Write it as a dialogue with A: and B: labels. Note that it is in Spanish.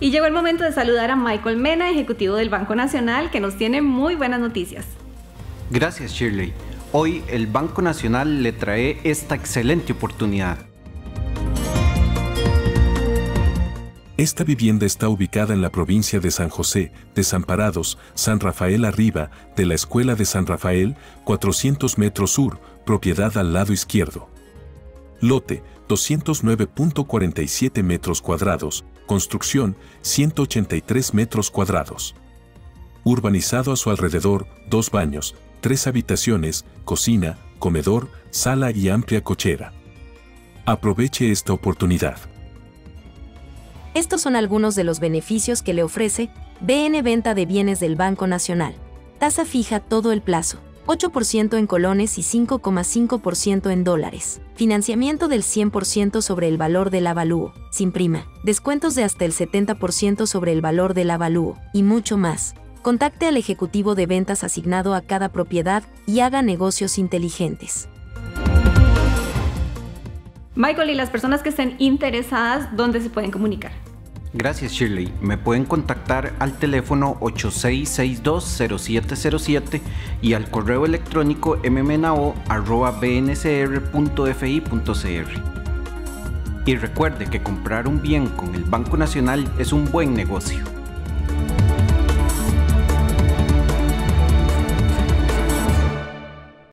A: Y llegó el momento de saludar a Michael Mena, ejecutivo del Banco Nacional, que nos tiene muy buenas noticias.
B: Gracias Shirley. Hoy el Banco Nacional le trae esta excelente oportunidad.
C: Esta vivienda está ubicada en la provincia de San José, Desamparados, San Rafael Arriba, de la Escuela de San Rafael, 400 metros sur, propiedad al lado izquierdo. Lote, 209.47 metros cuadrados, construcción, 183 metros cuadrados. Urbanizado a su alrededor, dos baños, tres habitaciones, cocina, comedor, sala y amplia cochera. Aproveche esta oportunidad.
D: Estos son algunos de los beneficios que le ofrece BN Venta de Bienes del Banco Nacional. Tasa fija todo el plazo. 8% en colones y 5,5% en dólares. Financiamiento del 100% sobre el valor del avalúo, sin prima. Descuentos de hasta el 70% sobre el valor del avalúo, y mucho más. Contacte al ejecutivo de ventas asignado a cada propiedad y haga negocios inteligentes.
A: Michael, y las personas que estén interesadas, ¿dónde se pueden comunicar?
B: Gracias Shirley. Me pueden contactar al teléfono 86620707 y al correo electrónico mmenao.bncr.fi.cr. Y recuerde que comprar un bien con el Banco Nacional es un buen negocio.